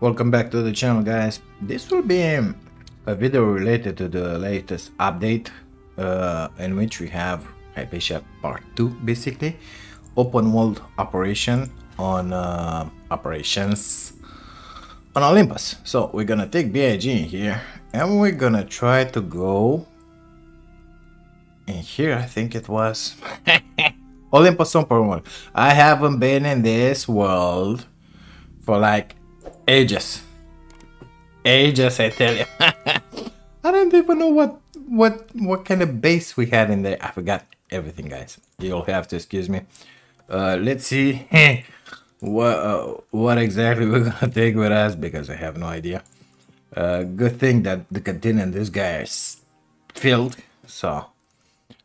Welcome back to the channel guys. This will be a video related to the latest update uh, in which we have Hypatia Part 2 basically. Open world operation on uh, operations on Olympus. So we're gonna take BIG in here and we're gonna try to go in here I think it was Olympus Open World. I haven't been in this world for like ages. Ages, I tell you. I don't even know what what what kind of base we had in there. I forgot everything, guys. You'll have to excuse me. Uh, let's see what uh, what exactly we're gonna take with us because I have no idea. Uh, good thing that the container in this guy is filled, so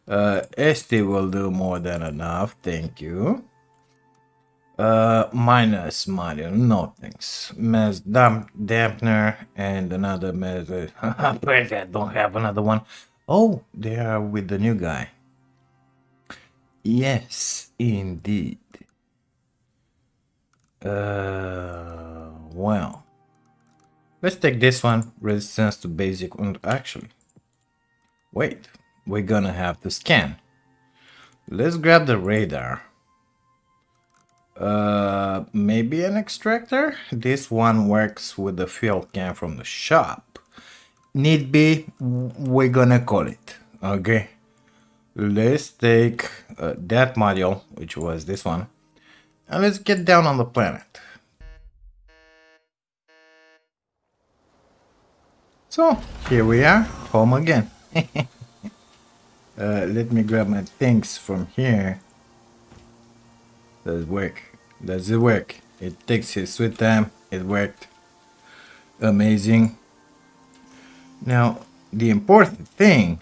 uh, ST will do more than enough. Thank you. Uh, minus module, no thanks. Mass damp dampener and another. Apparently, I don't have another one. Oh, they are with the new guy. Yes, indeed. Uh, well, let's take this one. Resistance to basic. And actually, wait, we're gonna have to scan. Let's grab the radar. Uh, maybe an extractor? This one works with the fuel can from the shop. Need be, we're gonna call it. Okay. Let's take uh, that module, which was this one, and let's get down on the planet. So, here we are, home again. uh, let me grab my things from here. Does it work. Does it work? It takes its sweet time. It worked. Amazing. Now, the important thing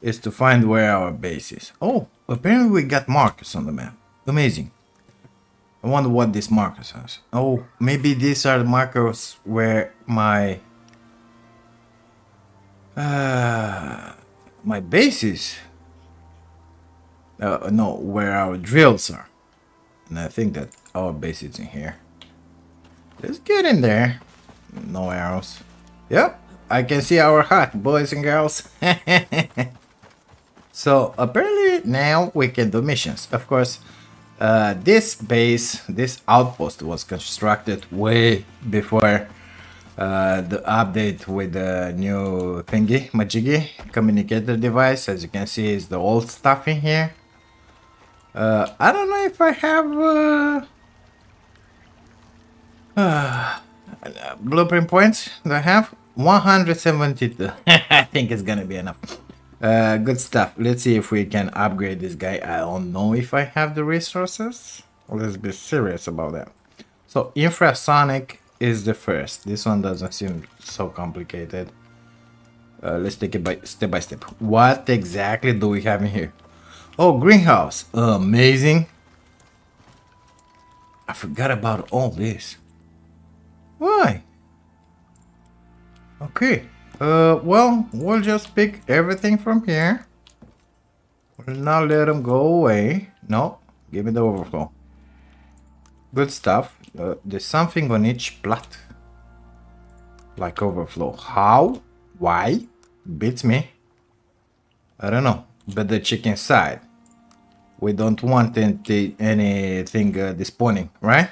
is to find where our base is. Oh, apparently we got markers on the map. Amazing. I wonder what this markers has. Oh, maybe these are the markers where my uh, my base is. Uh, no, where our drills are. And I think that our base is in here. Let's get in there. No arrows. Yep, I can see our hut, boys and girls. so apparently now we can do missions. Of course, uh, this base, this outpost was constructed way before uh, the update with the new thingy, Majigi communicator device. As you can see, is the old stuff in here. Uh, I don't know if I have uh, uh, blueprint points. Do I have 172? I think it's gonna be enough. Uh, good stuff. Let's see if we can upgrade this guy. I don't know if I have the resources. Let's be serious about that. So infrasonic is the first. This one doesn't seem so complicated. Uh, let's take it by step by step. What exactly do we have in here? Oh, greenhouse. Amazing. I forgot about all this. Why? Okay. Uh, well, we'll just pick everything from here. We'll not let them go away. No, give me the overflow. Good stuff. Uh, there's something on each plot. Like overflow. How? Why? Beats me. I don't know. But the chicken side we don't want any, anything uh, despawning, right?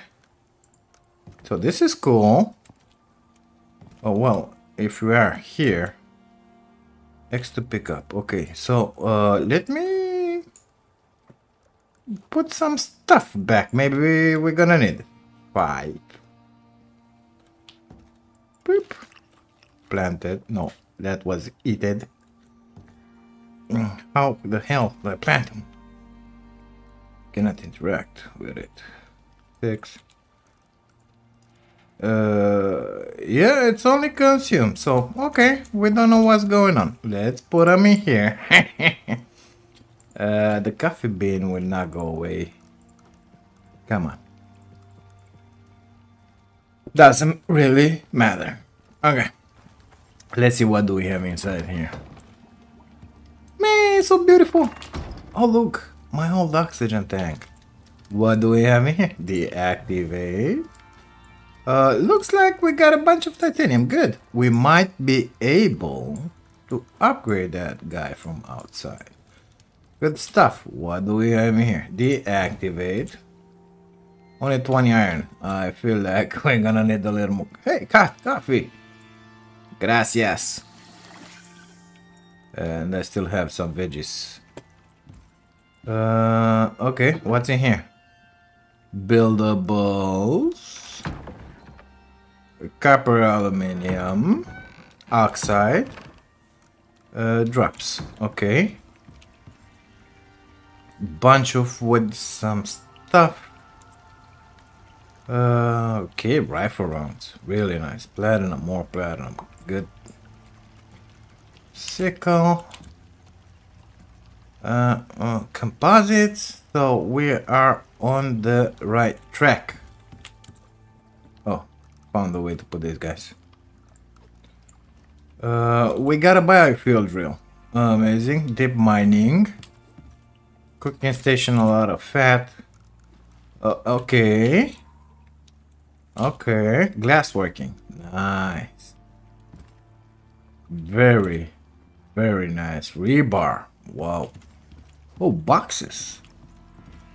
So this is cool. Oh, well, if we are here, X to pick up. Okay, so uh, let me put some stuff back. Maybe we're gonna need five. Boop. Planted. No, that was eaten. How the hell did I plant them? Cannot interact with it. Fix. Uh, yeah, it's only consumed. So, okay, we don't know what's going on. Let's put them in here. uh, the coffee bean will not go away. Come on. Doesn't really matter. Okay. Let's see what do we have inside here. Man, so beautiful. Oh, look my old oxygen tank. What do we have here? Deactivate. Uh, looks like we got a bunch of titanium. Good. We might be able to upgrade that guy from outside. Good stuff. What do we have here? Deactivate. Only 20 iron. I feel like we're gonna need a little more. Hey, coffee. Gracias. And I still have some veggies. Uh, okay, what's in here? Buildables. Copper, aluminium, oxide, uh, drops. Okay. Bunch of wood, some stuff. Uh, okay, rifle rounds. Really nice. Platinum, more platinum. Good. Sickle. Uh, uh, composites. So we are on the right track. Oh, found a way to put these guys. Uh, we got a biofuel drill. Amazing. Deep mining. Cooking station, a lot of fat. Uh, okay. Okay. Glassworking. Nice. Very, very nice. Rebar. Wow. Oh, boxes.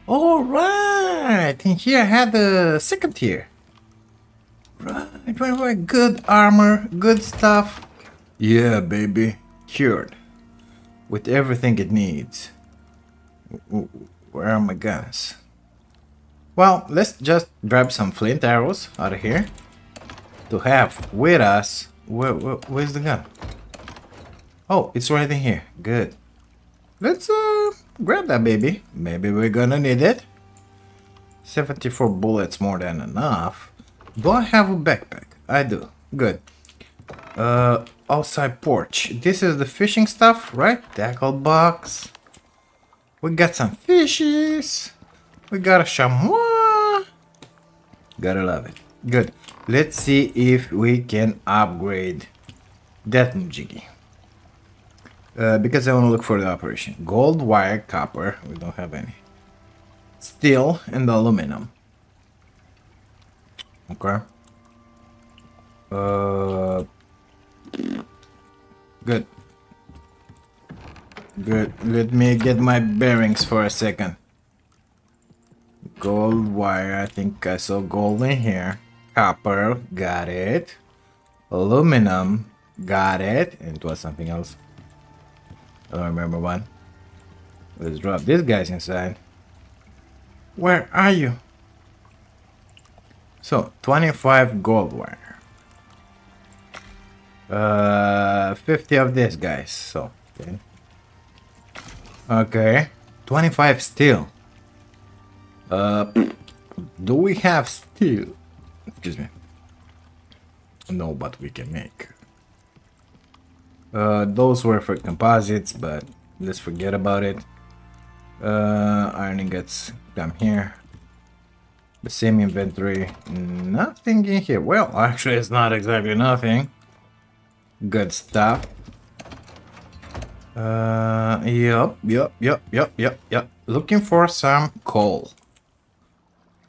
All right. And here I had the second tier. Right, right, right. Good armor, good stuff. Yeah, baby. Cured. With everything it needs. Where are my guns? Well, let's just grab some flint arrows out of here. To have with us. Where, where, where's the gun? Oh, it's right in here. Good. Let's uh, grab that baby. Maybe we're gonna need it. 74 bullets more than enough. Do I have a backpack? I do. Good. Uh, outside porch. This is the fishing stuff, right? Tackle box. We got some fishes. We got a chamois. Gotta love it. Good. Let's see if we can upgrade that Mujigi. Uh, because I want to look for the operation. Gold wire, copper. We don't have any. Steel and aluminum. Okay. Uh, good. Good. Let me get my bearings for a second. Gold wire. I think I saw gold in here. Copper. Got it. Aluminum. Got it. And it was something else. I don't remember one. Let's drop these guys inside. Where are you? So, 25 gold wire. Uh, 50 of this, guys. So, okay. Okay. 25 steel. Uh, do we have steel? Excuse me. No, but we can make. Uh, those were for composites, but let's forget about it. Uh, iron ingots come here. The same inventory. Nothing in here. Well, actually, it's not exactly nothing. Good stuff. Uh, yep, yep, yep, yep, yep, yep. Looking for some coal.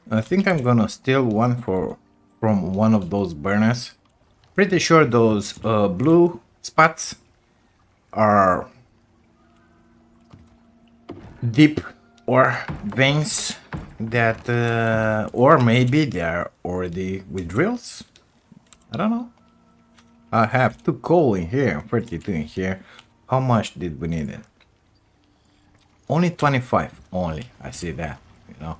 I think I'm gonna steal one for from one of those burners. Pretty sure those uh, blue spots are deep ore veins that uh, or maybe they are already with drills. I don't know. I have two coal in here 32 in here how much did we need it? Only 25 only I see that you know.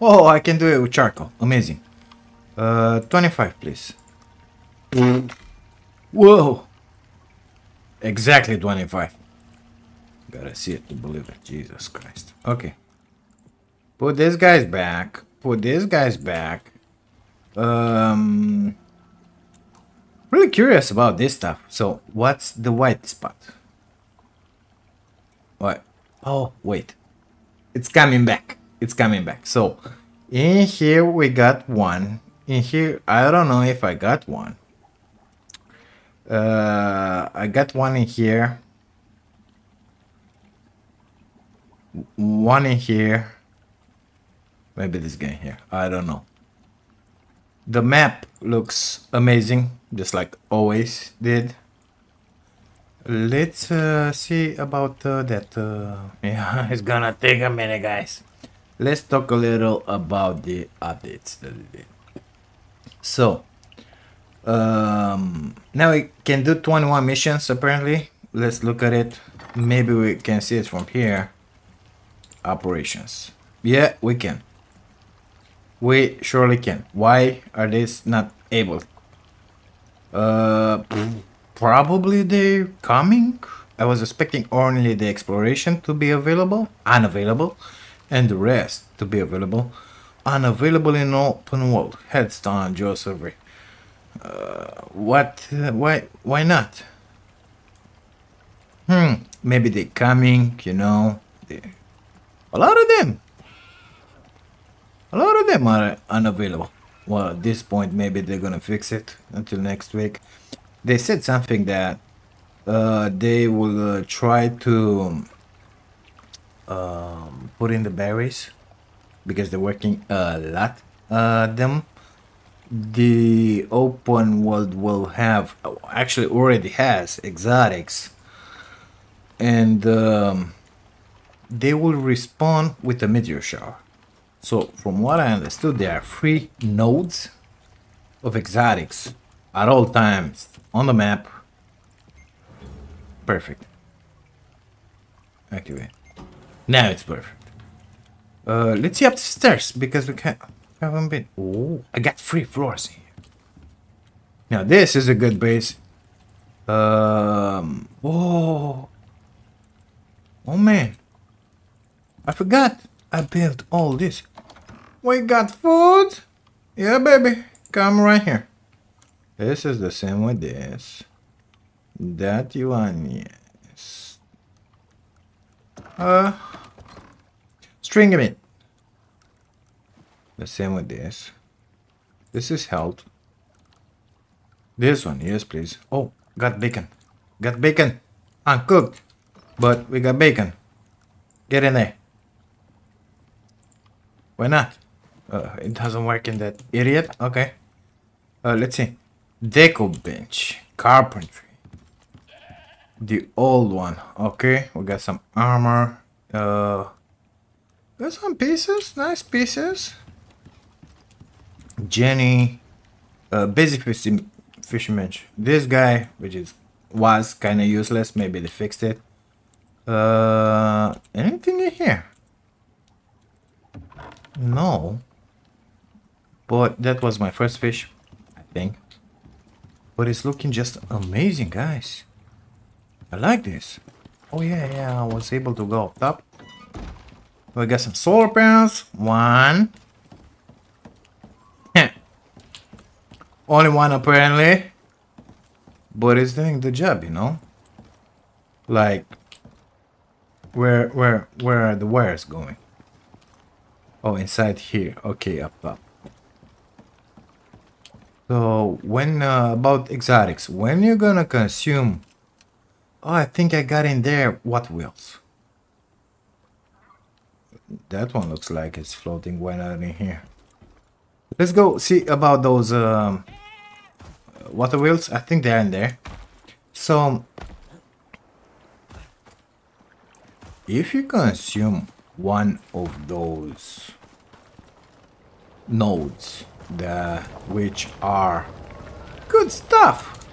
Oh I can do it with charcoal amazing. Uh 25 please. Whoa Exactly 25. Gotta see it to believe it. Jesus Christ. Okay. Put these guy's back. Put these guy's back. Um... Really curious about this stuff. So, what's the white spot? What? Oh, wait. It's coming back. It's coming back. So, in here we got one. In here, I don't know if I got one. Uh, I got one in here. One in here. Maybe this guy here. I don't know. The map looks amazing, just like always did. Let's uh, see about uh, that. Uh, yeah, it's gonna take a minute, guys. Let's talk a little about the updates that did. So, um, now we can do 21 missions apparently. Let's look at it. Maybe we can see it from here. Operations. Yeah, we can. We surely can. Why are they not able? Uh, probably they're coming. I was expecting only the exploration to be available, unavailable, and the rest to be available, unavailable in open world. Headstone, GeoSurvey. Uh, what? Why? Why not? Hmm. Maybe they're coming. You know, they, a lot of them a lot of them are unavailable. Well, at this point, maybe they're gonna fix it until next week. They said something that uh, they will uh, try to um, put in the berries because they're working a lot. Uh, them the open world will have actually already has exotics and um, they will respawn with a meteor shower so from what I understood, there are three nodes of exotics at all times on the map. Perfect. Activate. Now it's perfect. Uh, let's see up the stairs because we can't haven't been. Oh, I got three floors here. Now this is a good base. Um. Oh. Oh man. I forgot. I built all this. We got food? Yeah, baby. Come right here. This is the same with this. That you want, yes. Uh, string him in. The same with this. This is health. This one, yes, please. Oh, got bacon. Got bacon. Uncooked. But we got bacon. Get in there. Why not? Uh, it doesn't work in that idiot. Okay. Uh, let's see. Deco bench. Carpentry. The old one. Okay. We got some armor. Uh, got some pieces. Nice pieces. Jenny. Uh, basic fishing, fisherman. This guy, which is was kind of useless. Maybe they fixed it. Uh, anything in here? No. But that was my first fish, I think. But it's looking just amazing, guys. I like this. Oh yeah, yeah, I was able to go up top. We got some solar panels. One. Only one apparently. But it's doing the job, you know? Like where where where are the wires going? Oh, inside here. Okay, up top. So, when, uh, about exotics, when you're gonna consume... Oh, I think I got in there what wheels. That one looks like it's floating right out in here. Let's go see about those um, water wheels. I think they're in there. So, if you consume one of those nodes the which are good stuff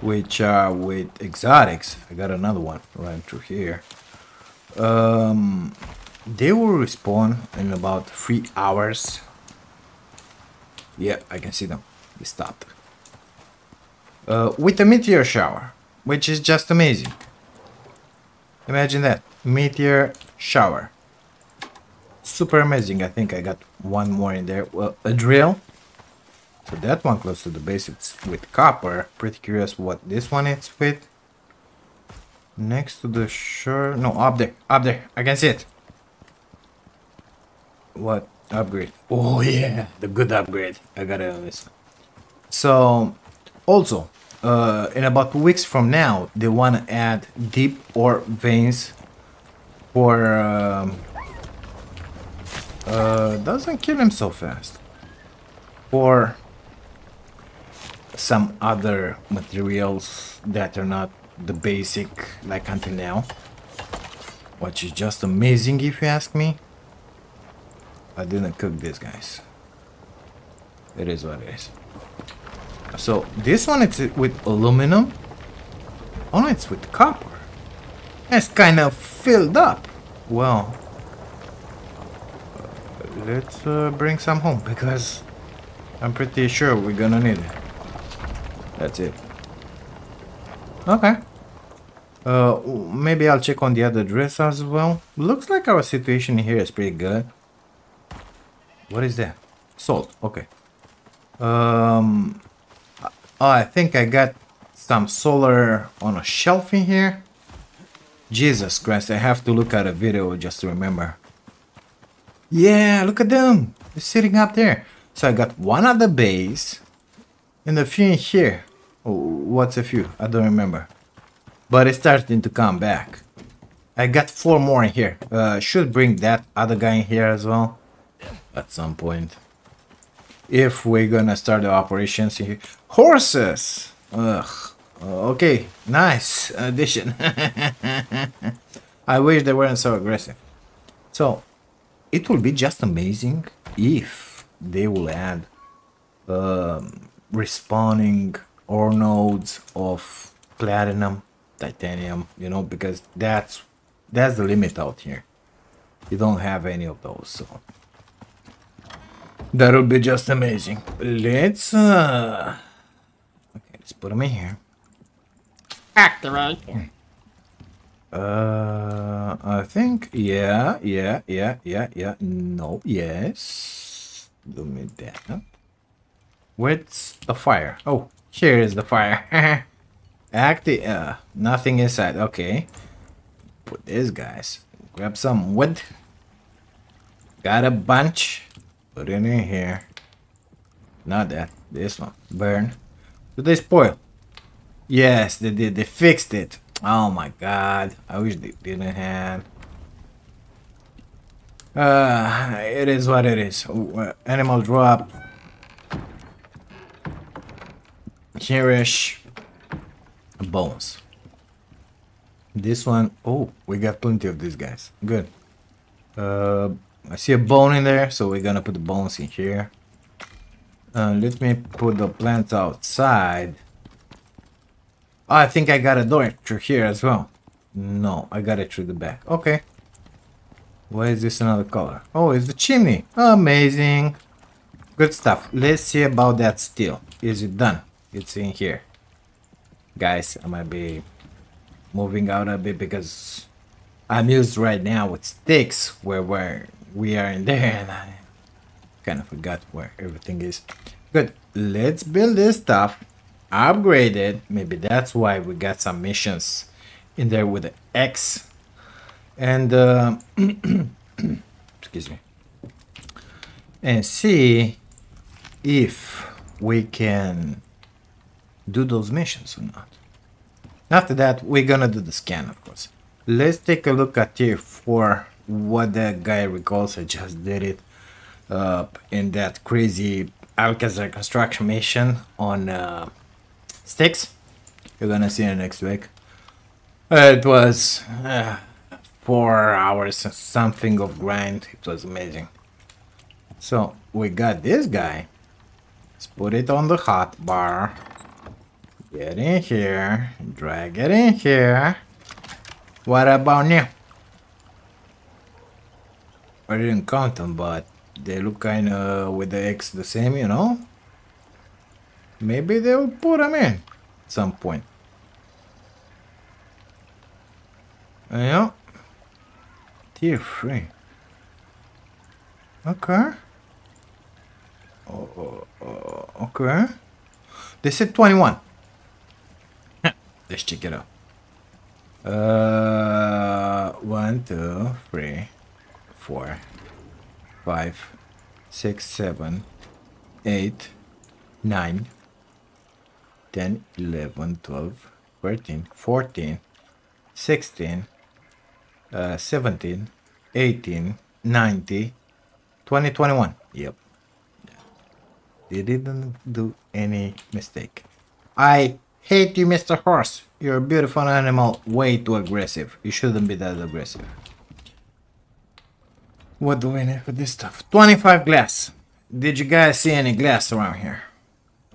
which are with exotics I got another one right through here um, they will respawn in about three hours yeah I can see them they stopped uh, with a meteor shower which is just amazing imagine that meteor shower super amazing. I think I got one more in there. Well, a drill. So that one close to the base, it's with copper. Pretty curious what this one is with. Next to the shore. No, up there. Up there. I can see it. What upgrade? Oh yeah, the good upgrade. I got it on this. So, also, uh, in about two weeks from now, they want to add deep ore veins for um, uh, doesn't kill him so fast. For some other materials that are not the basic like until now. Which is just amazing if you ask me. I didn't cook this guys. It is what it is. So this one it's with aluminum. Oh no, it's with copper. It's kind of filled up. Well, uh, let's uh, bring some home because I'm pretty sure we're gonna need it. That's it. Okay. Uh, maybe I'll check on the other dress as well. Looks like our situation here is pretty good. What is that? Salt. Okay. Um, oh, I think I got some solar on a shelf in here. Jesus Christ, I have to look at a video just to remember. Yeah, look at them. They're sitting up there. So I got one at the base and a few in here. Oh, what's a few? I don't remember. But it's starting to come back. I got four more in here. Uh, should bring that other guy in here as well. At some point. If we're gonna start the operations here. Horses! Ugh. Okay, nice addition. I wish they weren't so aggressive. So, it will be just amazing if they will add um, respawning ore nodes of platinum, titanium, you know, because that's that's the limit out here. You don't have any of those, so that'll be just amazing. Let's uh okay, let's put them in here. Activate. Uh, I think, yeah, yeah, yeah, yeah, yeah, no, yes. Do me that. Where's the fire? Oh, here is the fire. Active, uh, nothing inside, okay. Put this, guys. Grab some wood. Got a bunch. Put it in here. Not that, this one. Burn. Did they spoil? Yes, they did. They fixed it. Oh my god. I wish they didn't have. Uh, it is what it is. Uh, animal drop. Cherish. Bones. This one, oh, we got plenty of these guys. Good. Uh, I see a bone in there, so we're gonna put the bones in here. Uh, let me put the plants outside. Oh, I think I got a door through here as well. No, I got it through the back. Okay. Why is this another color? Oh, it's the chimney. Amazing. Good stuff. Let's see about that steel. Is it done? It's in here. Guys, I might be moving out a bit because I'm used right now with Styx where, where we are in there and I kind of forgot where everything is. Good. Let's build this stuff upgrade it. Maybe that's why we got some missions in there with the X. And, uh, excuse me. And see if we can do those missions or not. After that, we're gonna do the scan, of course. Let's take a look at tier 4, what that guy recalls. I just did it uh, in that crazy Alcazar construction mission on uh, Styx. You're gonna see it next week. It was uh, four hours something of grind. It was amazing. So we got this guy. Let's put it on the hot bar. Get in here. Drag it in here. What about you? I didn't count them, but they look kinda with the X the same, you know? Maybe they'll put them in at some point. Yeah. Tier 3. Okay. Oh, uh, okay. They said 21. Let's check it out. Uh, one, two, three, four, five, six, seven, eight, nine, 10, 11, 12, 13, 14, 16, uh, 17, 18, 90, 20, 21. Yep. They didn't do any mistake. I hate you, Mr. Horse. You're a beautiful animal, way too aggressive. You shouldn't be that aggressive. What do we need for this stuff? 25 glass. Did you guys see any glass around here?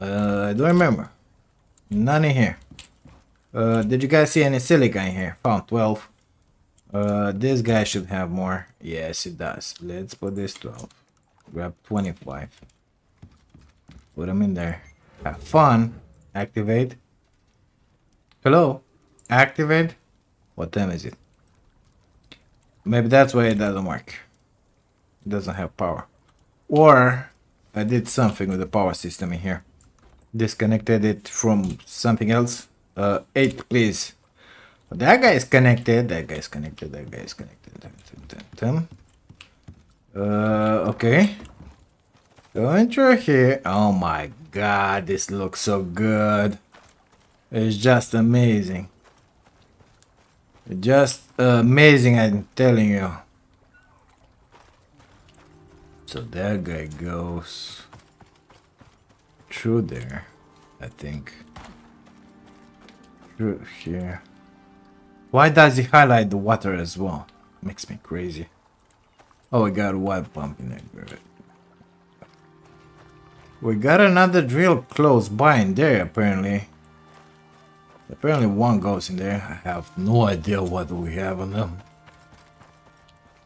Uh, I don't remember. None in here. Uh, did you guys see any silica in here? Found 12. Uh, this guy should have more. Yes, it does. Let's put this 12. Grab 25. Put them in there. Have fun. Activate. Hello? Activate? What time is it? Maybe that's why it doesn't work. Doesn't have power. Or I did something with the power system in here. Disconnected it from something else. Uh, 8 please. That guy is connected. That guy is connected. That guy is connected. Uh, okay. Going through here. Oh my god, this looks so good. It's just amazing. Just amazing, I'm telling you. So that guy goes through there, I think. Through here. Why does he highlight the water as well? Makes me crazy. Oh, we got a wild pump in there. We got another drill close by in there, apparently. Apparently one goes in there. I have no idea what we have on them.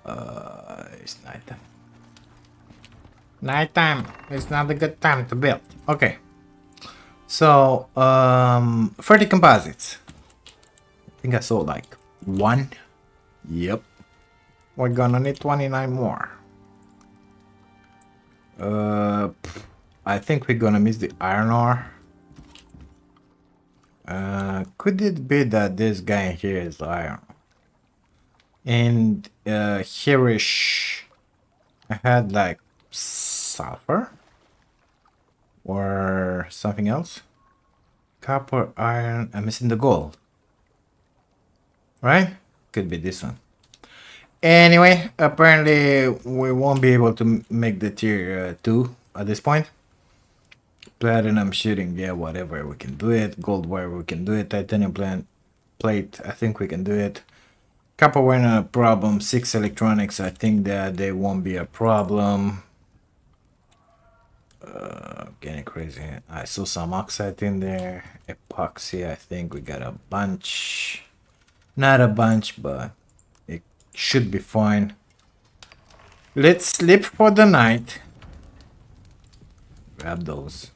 Uh, it's nighttime. It's not a good time to build. Okay. So, um, 30 composites. I think I sold like one. Yep. We're gonna need 29 more. Uh, I think we're gonna miss the iron ore. Uh, could it be that this guy here is iron? And uh, hereish, I had like sulfur or something else. Copper, iron. I'm missing the gold. Right? Could be this one. Anyway, apparently we won't be able to make the tier uh, 2 at this point. Platinum I'm shooting, yeah, whatever, we can do it. Gold wire, we can do it. Titanium plant, plate, I think we can do it. Copper wire, not a problem. Six electronics, I think that they won't be a problem. Uh, getting crazy. I saw some oxide in there. Epoxy, I think we got a bunch. Not a bunch, but it should be fine. Let's sleep for the night. Grab those.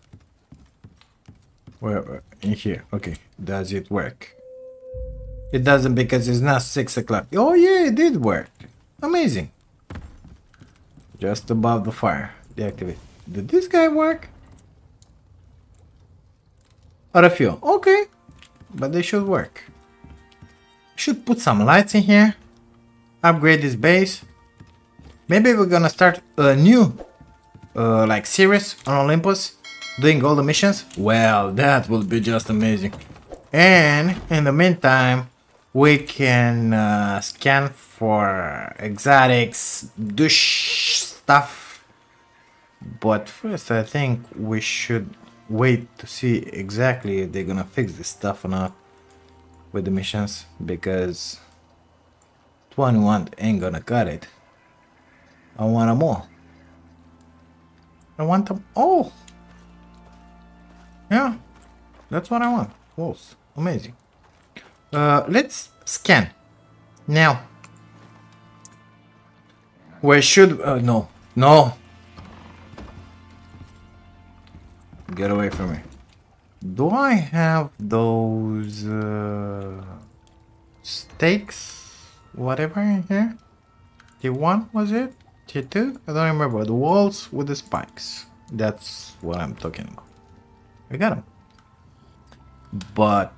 Where, in here. Okay. Does it work? It doesn't because it's not 6 o'clock. Oh yeah, it did work. Amazing. Just above the fire. Deactivate. Did this guy work? Or a few. Okay. But they should work. Should put some lights in here. Upgrade this base. Maybe we're gonna start a new uh, like series on Olympus doing all the missions? Well, that would be just amazing. And in the meantime, we can uh, scan for exotics, douche stuff. But first, I think we should wait to see exactly if they're gonna fix this stuff or not with the missions because 21 ain't gonna cut it. I want them all. I want them all. Yeah, that's what I want. Walls. Amazing. Uh, let's scan. Now. Where should... Uh, no. No. Get away from me. Do I have those... Uh, stakes? Whatever in here? T1 was it? T2? I don't remember. The walls with the spikes. That's what I'm talking about. I got them. But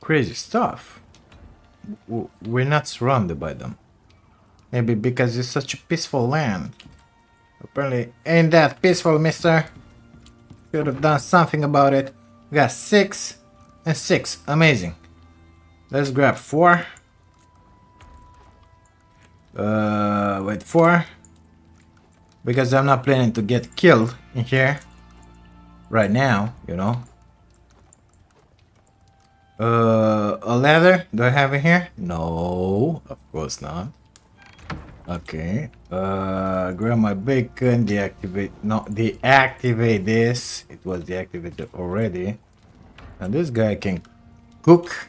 crazy stuff. We're not surrounded by them. Maybe because it's such a peaceful land. Apparently ain't that peaceful, mister. Should have done something about it. We got six and six. Amazing. Let's grab four. Uh, wait, four because I'm not planning to get killed in here. right now, you know. Uh, a leather? Do I have it here? No, of course not. Okay. Uh, grab my bacon, deactivate, no, deactivate this. It was deactivated already. And this guy can cook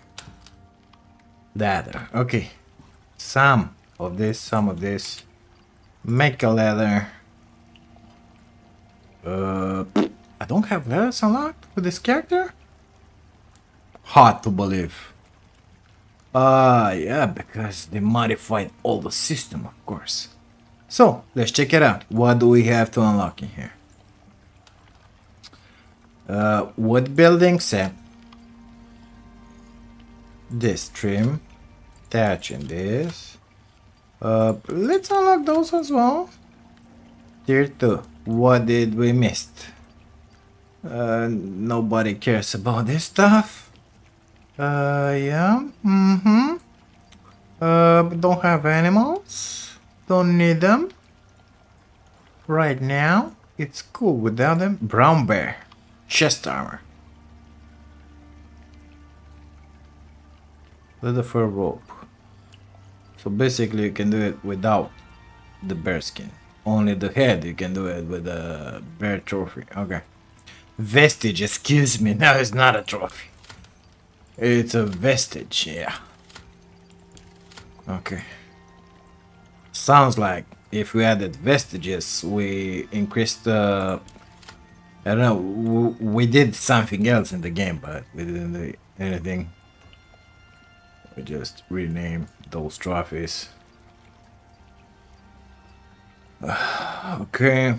ladder. Okay. Some of this, some of this. Make a leather. Uh, I don't have ladders unlocked with this character? Hard to believe. Uh, yeah, because they modified all the system, of course. So, let's check it out. What do we have to unlock in here? Uh, wood building set. This trim. And this. Uh, let's unlock those as well. Tier 2. What did we miss? Uh, nobody cares about this stuff. Uh, yeah. Mm-hmm. Uh, don't have animals. Don't need them. Right now, it's cool without them. Brown bear. Chest armor. Leather fur rope. So basically you can do it without the bear skin. Only the head you can do it with a bear trophy. Okay. Vestige, excuse me. No, it's not a trophy. It's a vestige, yeah. Okay. Sounds like if we added vestiges, we increased the... I don't know, we did something else in the game, but we didn't do anything. We just rename those trophies. okay.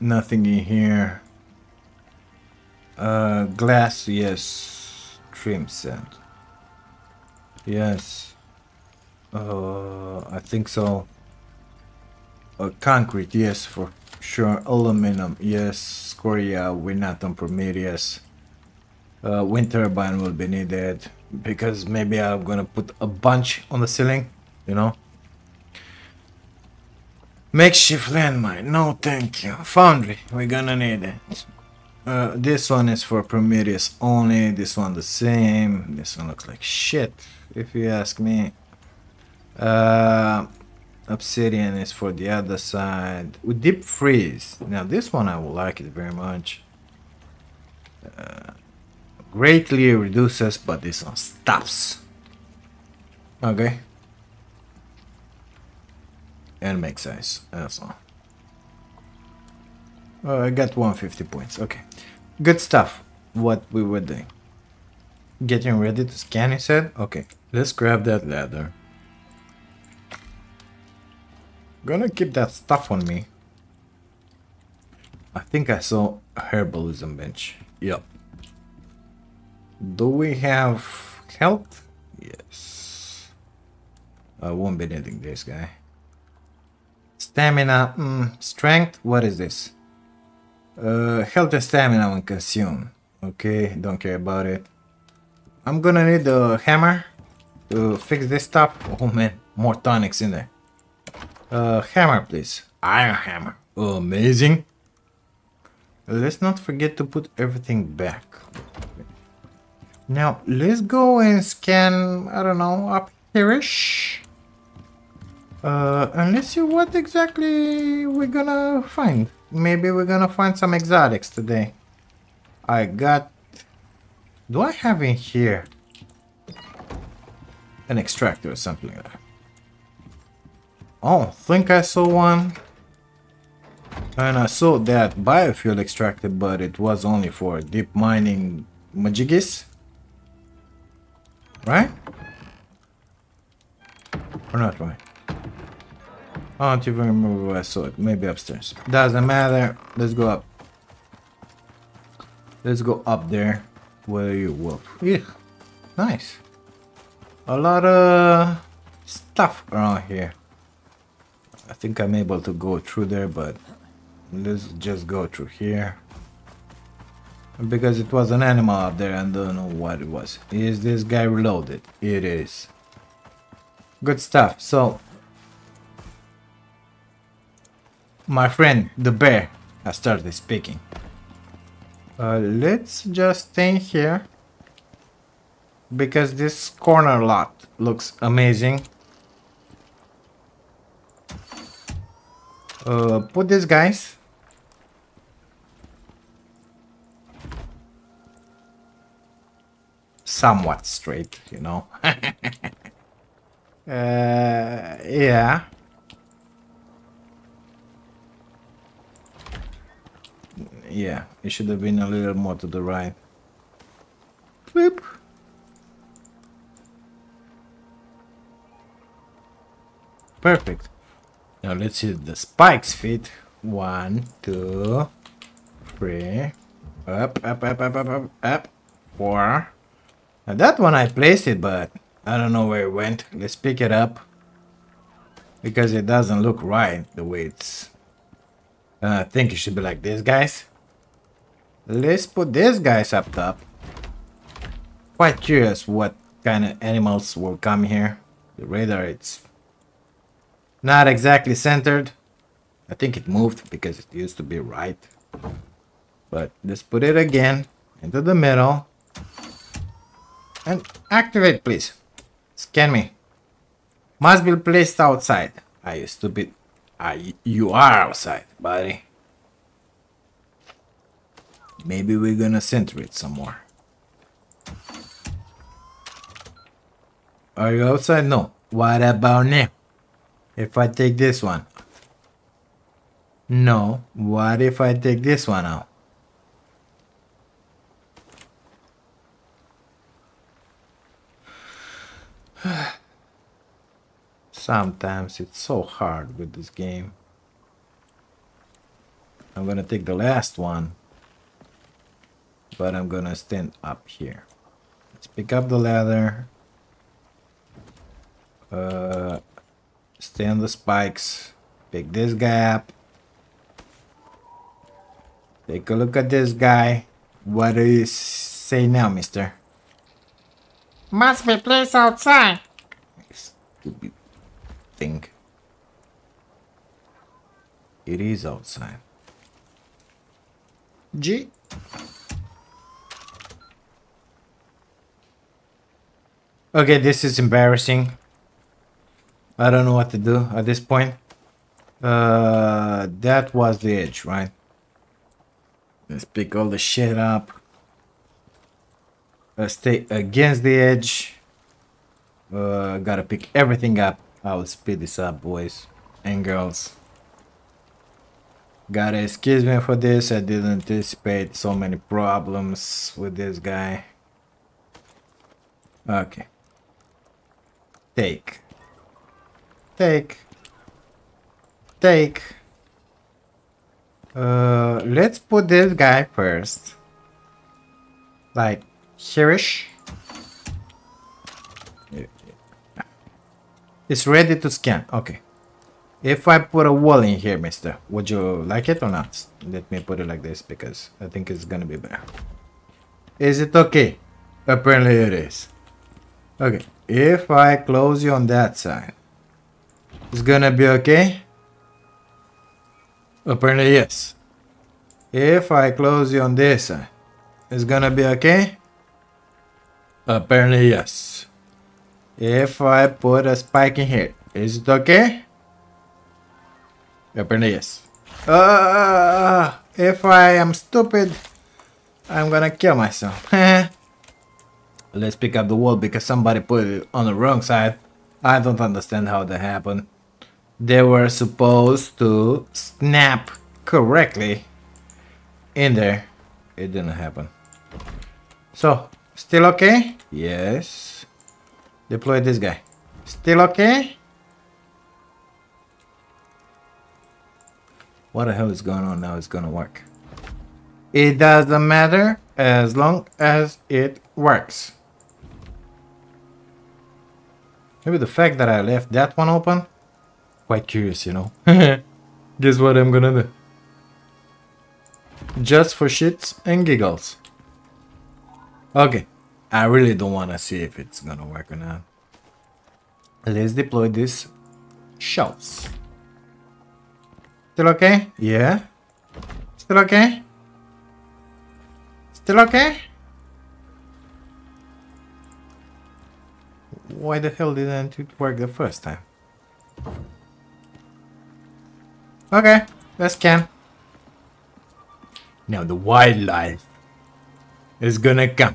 Nothing in here. Uh, glass, yes. Trim set. Yes. Uh, I think so. Uh, concrete, yes, for sure. Aluminum, yes. Scoria, we're not on Prometheus. Uh, wind turbine will be needed because maybe I'm gonna put a bunch on the ceiling, you know. Makeshift landmine, no thank you. Foundry, we're gonna need it. Uh, this one is for Prometheus only, this one the same, this one looks like shit, if you ask me. Uh, Obsidian is for the other side. With Deep Freeze, now this one I will like it very much. Uh, greatly reduces, but this one stops. Okay. And make size, that's. Uh, I got 150 points, okay. Good stuff, what we were doing. Getting ready to scan, he said? Okay, let's grab that ladder. Gonna keep that stuff on me. I think I saw a herbalism bench. Yep. Do we have health? Yes. I won't be needing this guy. Stamina, mm, strength, what is this? Uh, health and stamina when consumed. Okay, don't care about it. I'm gonna need a hammer to fix this stuff. Oh man, more tonics in there. Uh, hammer please. Iron hammer. Oh, amazing. Let's not forget to put everything back. Now, let's go and scan, I don't know, up here-ish. Uh, and let's see what exactly we're gonna find. Maybe we're gonna find some exotics today. I got... Do I have in here an extractor or something like that? Oh, think I saw one. And I saw that biofuel extractor, but it was only for deep mining majigis. Right? Or not right? I don't even remember where I saw it. Maybe upstairs. Doesn't matter. Let's go up. Let's go up there. Where you wolf? Yeah. Nice. A lot of stuff around here. I think I'm able to go through there, but let's just go through here. Because it was an animal up there, I don't know what it was. Is this guy reloaded? It is. Good stuff. So, my friend, the bear, I started speaking. Uh, let's just stay here. Because this corner lot looks amazing. Uh, put these guys. Somewhat straight, you know. uh, yeah. Yeah, it should have been a little more to the right. Boop. Perfect. Now let's see the spikes fit. One, two, three. Up, up, up, up, up, up, up. Four. Now that one I placed it, but I don't know where it went. Let's pick it up. Because it doesn't look right the way it's... Uh, I think it should be like this, guys. Let's put these guys up top. Quite curious what kind of animals will come here. The radar, it's not exactly centered. I think it moved because it used to be right. But let's put it again into the middle. And activate, please. Scan me. Must be placed outside. Are you stupid? Are you, you are outside, buddy. Maybe we're gonna center it some more. Are you outside? No. What about now? If I take this one? No. What if I take this one out? Sometimes it's so hard with this game. I'm gonna take the last one. But I'm gonna stand up here. Let's pick up the ladder. Uh, stand on the spikes. Pick this guy up. Take a look at this guy. What do you say now, mister? Must be placed outside. Stupid thing. It is outside. G. Okay, this is embarrassing. I don't know what to do at this point. Uh, that was the edge, right? Let's pick all the shit up. Uh, stay against the edge. Uh, gotta pick everything up. I'll speed this up, boys and girls. Gotta excuse me for this. I didn't anticipate so many problems with this guy. Okay. Take. Take. Take. Uh, let's put this guy first. Like, hereish. It's ready to scan. Okay. If I put a wall in here, mister, would you like it or not? Let me put it like this because I think it's gonna be better. Is it okay? Apparently it is. Okay. If I close you on that side, it's gonna be okay? Apparently yes. If I close you on this side, it's gonna be okay? Apparently yes. If I put a spike in here, is it okay? Apparently yes. Uh, if I am stupid, I'm gonna kill myself. Let's pick up the wall because somebody put it on the wrong side. I don't understand how that happened they were supposed to snap correctly in there. It didn't happen. So, still okay? Yes. Deploy this guy. Still okay? What the hell is going on now? It's gonna work. It doesn't matter as long as it works. Maybe the fact that I left that one open quite curious, you know. Guess what I'm gonna do? Just for shits and giggles. Okay, I really don't want to see if it's gonna work or not. Let's deploy these shelves. Still okay? Yeah? Still okay? Still okay? Why the hell didn't it work the first time? Okay, let's scan. Now the wildlife is gonna come,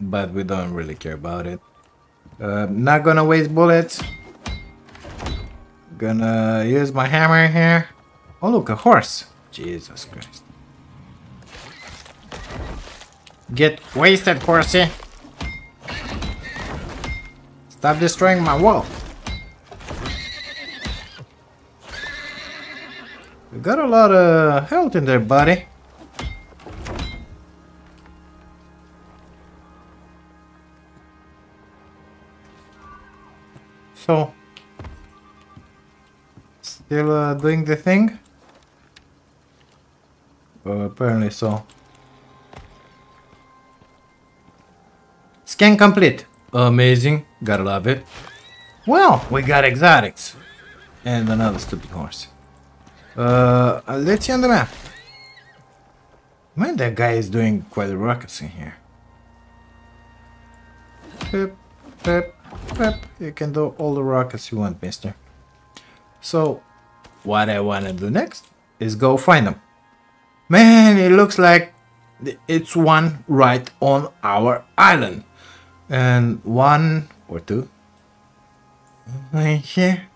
but we don't really care about it. Uh, not gonna waste bullets. Gonna use my hammer here. Oh look, a horse. Jesus Christ. Get wasted, horsey. Stop destroying my wall. You got a lot of health in there, buddy. So, still uh, doing the thing? Apparently so. Scan complete. Amazing. Gotta love it. Well, we got exotics. And another stupid horse. Uh, let's see on the map. Man, that guy is doing quite a ruckus in here. Pip, pip, pip. You can do all the ruckus you want, mister. So, what I wanna do next is go find them. Man, it looks like it's one right on our island. And one or two here.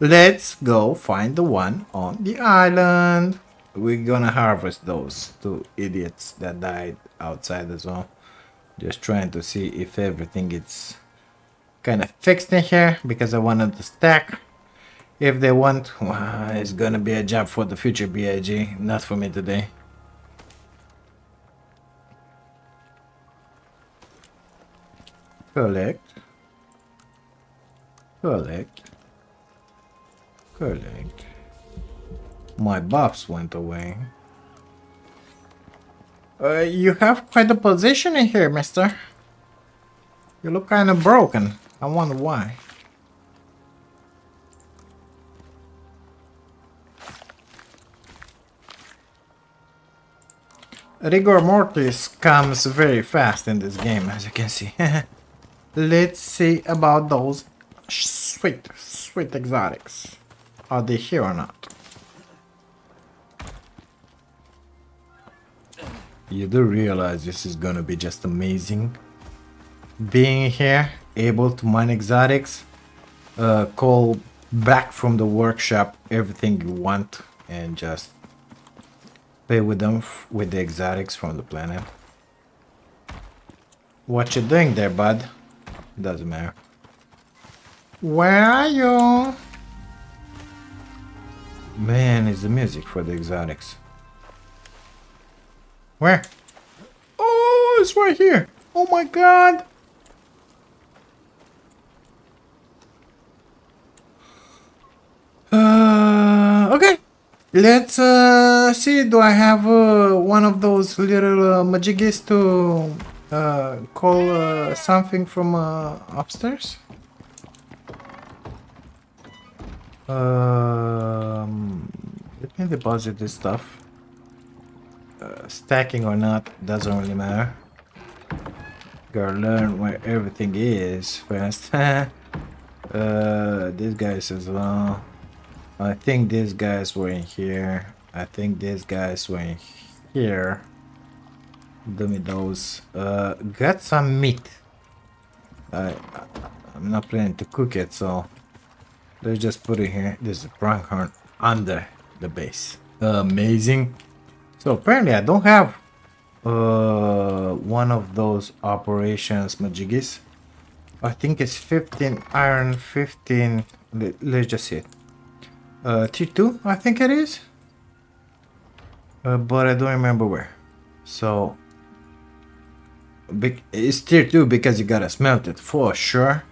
Let's go find the one on the island. We're gonna harvest those two idiots that died outside as well. Just trying to see if everything is kind of fixed in here because I wanted to stack. If they want, well, it's gonna be a job for the future BIG, not for me today. Collect. Collect. Collect. My buffs went away. Uh, you have quite a position in here, mister. You look kind of broken. I wonder why. Rigor Mortis comes very fast in this game, as you can see. Let's see about those sweet, sweet exotics. Are they here or not? You do realize this is gonna be just amazing. Being here, able to mine exotics, uh, call back from the workshop everything you want and just pay with them with the exotics from the planet. What you doing there, bud? Doesn't matter. Where are you? Man, is the music for the exotics. Where? Oh, it's right here. Oh my god. Uh, okay. Let's uh, see. Do I have uh, one of those little uh, majigis to uh, call uh, something from uh, upstairs? Um, let me deposit this stuff. Uh, stacking or not doesn't really matter. Gotta learn where everything is first. uh, these guys as well. I think these guys were in here. I think these guys were in here. Do me those. Uh, got some meat. I, I'm not planning to cook it, so Let's just put it here. This is pronghorn under the base. Amazing. So apparently I don't have uh, one of those operations majigis. I think it's 15 iron, 15. Let, us just see it. Uh, T2, I think it is. Uh, but I don't remember where. So it's tier 2 because you gotta smelt it for sure.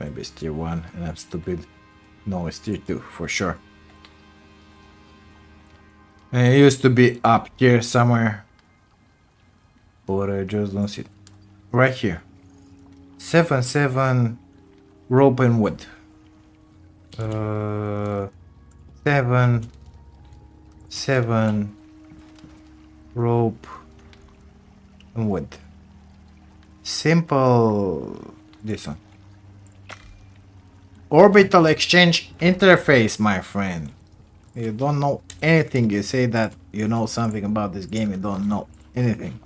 Maybe it's tier 1 and I'm stupid. No, it's tier 2 for sure. It used to be up here somewhere. But I just don't see it. Right here. 7 7 rope and wood. Uh, 7 seven rope and wood. Simple this one. Orbital exchange interface, my friend. You don't know anything. You say that you know something about this game. You don't know anything.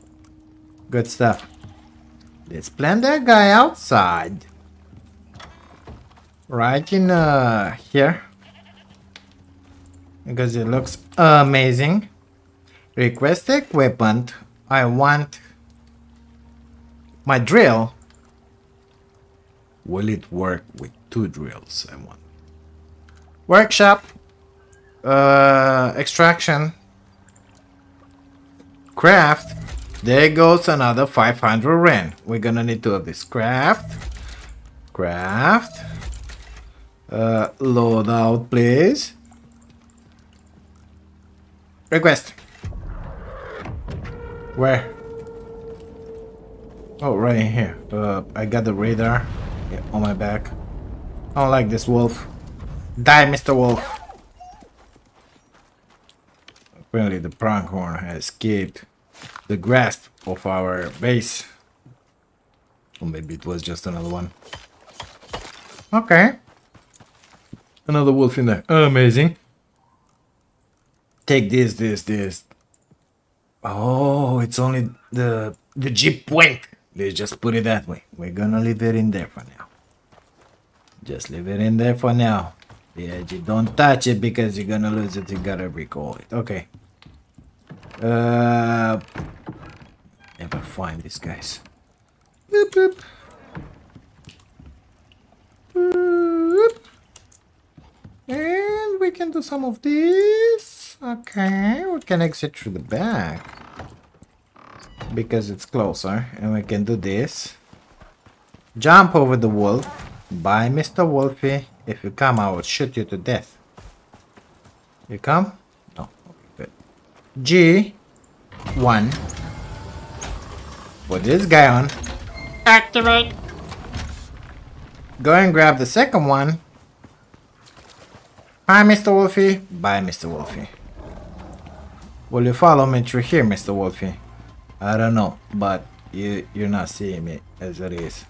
Good stuff. Let's plant that guy outside. Right in uh, here. Because it looks amazing. Request equipment. I want my drill. Will it work with two drills? I want. Workshop. Uh, extraction. Craft. There goes another 500 ren. We're gonna need to have this. Craft. Craft. Uh, load out, please. Request. Where? Oh, right in here. Uh, I got the radar on my back. I don't like this wolf. Die, Mr. Wolf. Apparently the pronghorn has escaped the grasp of our base. Or maybe it was just another one. Okay. Another wolf in there. Amazing. Take this, this, this. Oh, it's only the the jeep went. Let's just put it that way. We're gonna leave it in there for now. Just leave it in there for now. Yeah, you don't touch it because you're gonna lose it. You gotta recall it. Okay. Uh, never find these guys. Boop, boop. Boop. And we can do some of this. Okay, we can exit through the back. Because it's closer. And we can do this. Jump over the wolf. Bye, Mr. Wolfie. If you come, I will shoot you to death. You come? No. Good. G. One. Put this guy on. Activate. Go and grab the second one. Hi, Mr. Wolfie. Bye, Mr. Wolfie. Will you follow me through here, Mr. Wolfie? I don't know, but you, you're not seeing me as it is.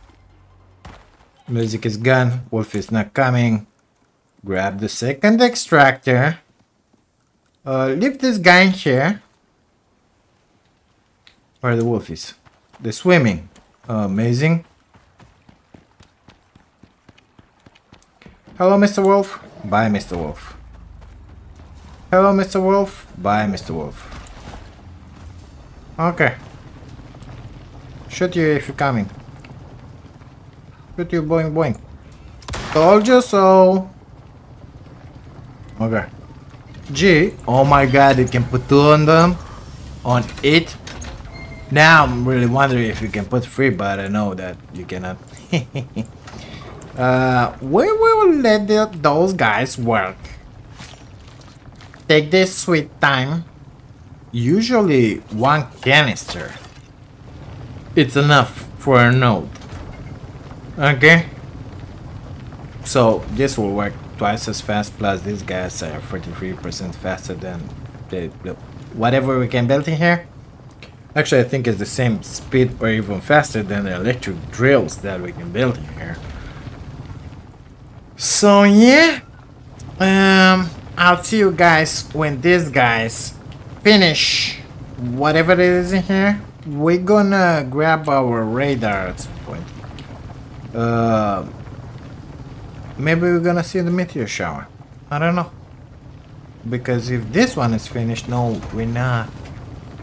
Music is gone. Wolf is not coming. Grab the second extractor. Uh, leave this guy in here. Where the wolfies? They're swimming. amazing. Hello, Mr. Wolf. Bye, Mr. Wolf. Hello, Mr. Wolf. Bye, Mr. Wolf. Okay. Shoot you if you're coming. Shoot you, boing, boing. Told you so. Okay. G. Oh my god, you can put two on them. On it. Now I'm really wondering if you can put three, but I know that you cannot. uh, we will let the, those guys work. Take this sweet time. Usually one canister. It's enough for a node. Okay. So this will work twice as fast plus these guys are 43% faster than the, the whatever we can build in here. Actually, I think it's the same speed or even faster than the electric drills that we can build in here. So yeah, um, I'll see you guys when these guys finish whatever it is in here. We're gonna grab our radar at some point. Uh, maybe we're gonna see the meteor shower. I don't know. Because if this one is finished, no, we're not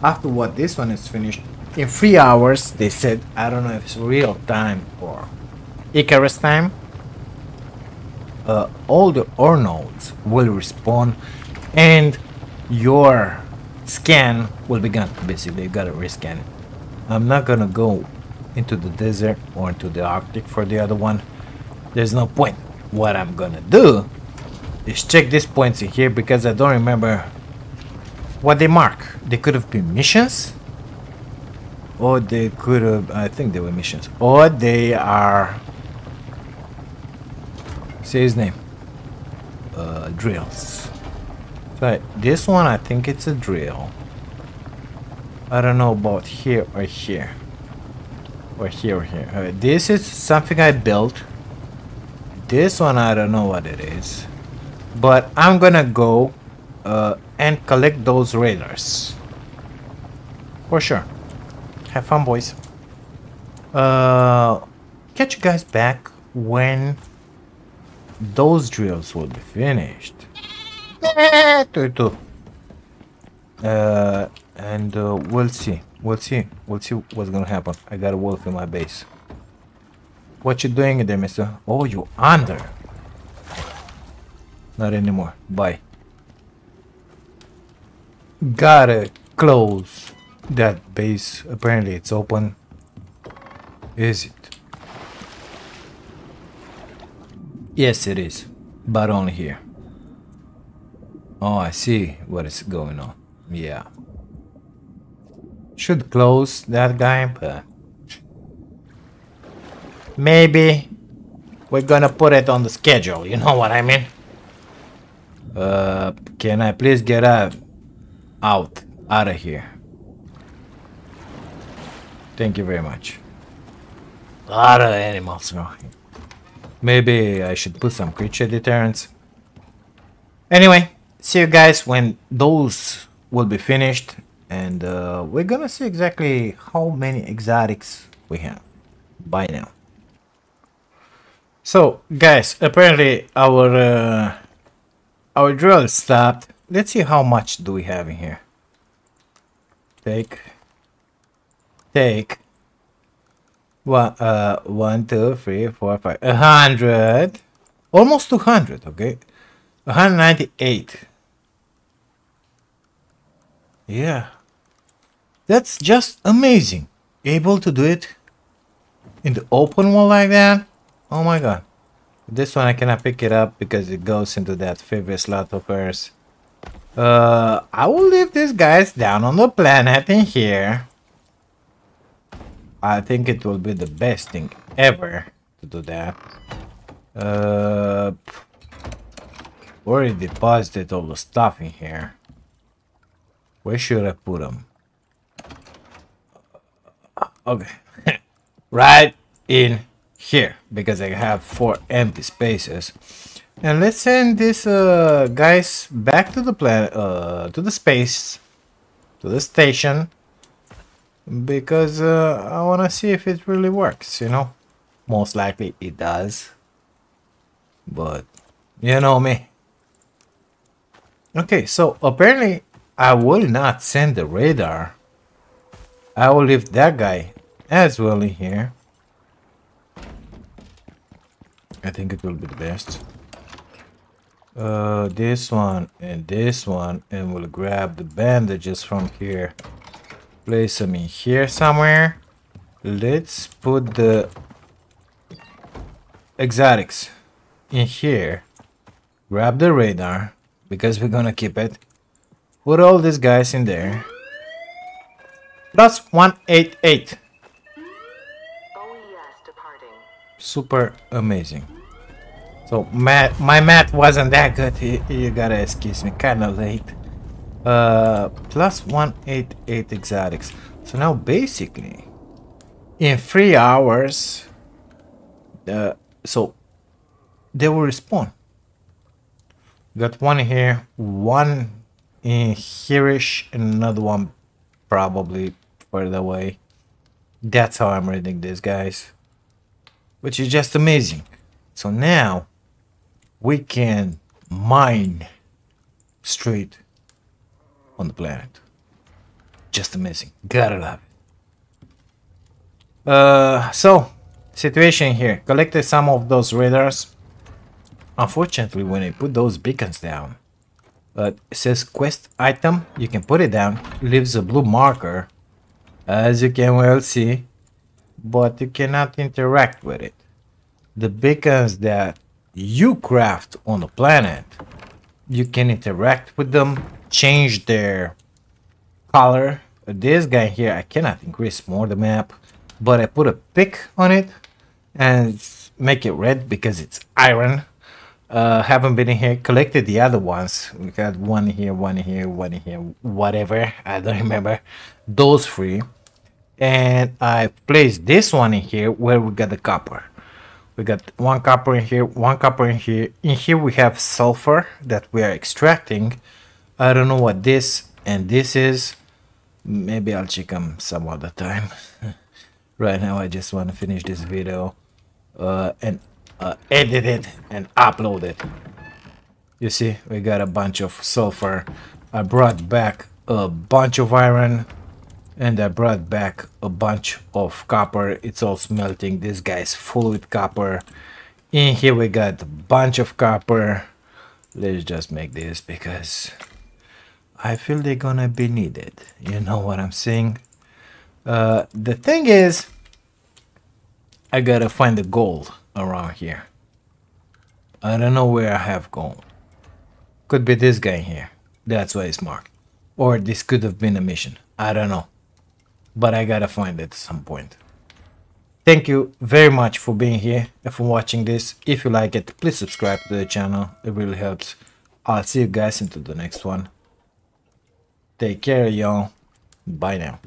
after what this one is finished in three hours they said i don't know if it's real time or icarus time uh, all the ore nodes will respawn and your scan will be gone basically you gotta rescan it i'm not gonna go into the desert or into the arctic for the other one there's no point what i'm gonna do is check these points in here because i don't remember what they mark. They could have been missions. Or they could have, I think they were missions. Or they are, say his name, uh, drills. But this one, I think it's a drill. I don't know about here or here. Or here or here. Uh, this is something I built. This one, I don't know what it is. But I'm gonna go uh, and collect those radars. For sure. Have fun, boys. Uh, catch you guys back when those drills will be finished. Uh, and uh, we'll see. We'll see. We'll see what's gonna happen. I got a wolf in my base. What you doing there, mister? Oh, you under. Not anymore. Bye. Gotta close that base. Apparently it's open. Is it? Yes, it is. But only here. Oh, I see what is going on. Yeah. Should close that guy, but... Maybe we're gonna put it on the schedule, you know what I mean? Uh, can I please get out, out, out of here? Thank you very much. A lot of animals here. Maybe I should put some creature deterrents. Anyway, see you guys when those will be finished. And uh, we're gonna see exactly how many exotics we have by now. So, guys, apparently our uh, our drill stopped. Let's see how much do we have in here. Take, take, one, uh, one, two, three, four, five, a hundred, almost two hundred. Okay, one hundred ninety-eight. Yeah, that's just amazing. Able to do it in the open world like that. Oh my god. This one I cannot pick it up because it goes into that favorite slot of hers. Uh, I will leave these guys down on the planet in here. I think it will be the best thing ever to do that. Uh, already deposited all the stuff in here. Where should I put them? Okay, right in here because I have four empty spaces. And let's send these uh, guys back to the planet, uh, to the space, to the station, because uh, I want to see if it really works, you know? Most likely it does, but you know me. Okay, so apparently I will not send the radar. I will leave that guy as well in here. I think it will be the best. Uh, this one and this one, and we'll grab the bandages from here. Place them in here somewhere. Let's put the exotics in here. Grab the radar, because we're gonna keep it. Put all these guys in there. Plus 188. super amazing. So math, my math wasn't that good. You, you gotta excuse me, kind of late. Uh, plus 188 exotics. So now basically, in three hours, uh, so they will respawn. Got one here, one in hereish, and another one probably further away. That's how I'm reading this, guys which is just amazing. So now we can mine straight on the planet. Just amazing. Gotta love it. Uh, so, situation here. Collected some of those radars. Unfortunately, when I put those beacons down, uh, it says quest item. You can put it down. Leaves a blue marker. As you can well see but you cannot interact with it. The beacons that you craft on the planet, you can interact with them, change their color. This guy here, I cannot increase more the map, but I put a pick on it and make it red because it's iron. Uh, haven't been here collected the other ones. We got one here one here one here whatever. I don't remember. Those three. And i placed this one in here where we got the copper. We got one copper in here one copper in here. In here we have sulfur that we are extracting. I don't know what this and this is. Maybe i'll check them some other time. Right now i just want to finish this video. Uh, and uh, edit it and upload it. You see, we got a bunch of sulfur. I brought back a bunch of iron and I brought back a bunch of copper. It's all smelting. This guy's full with copper. In here we got a bunch of copper. Let's just make this because I feel they're gonna be needed. You know what I'm saying? Uh, the thing is, I gotta find the gold around here. I don't know where I have gone. Could be this guy here. That's why it's marked. Or this could have been a mission. I don't know. But I gotta find it at some point. Thank you very much for being here and for watching this. If you like it, please subscribe to the channel. It really helps. I'll see you guys into the next one. Take care, y'all. Bye now.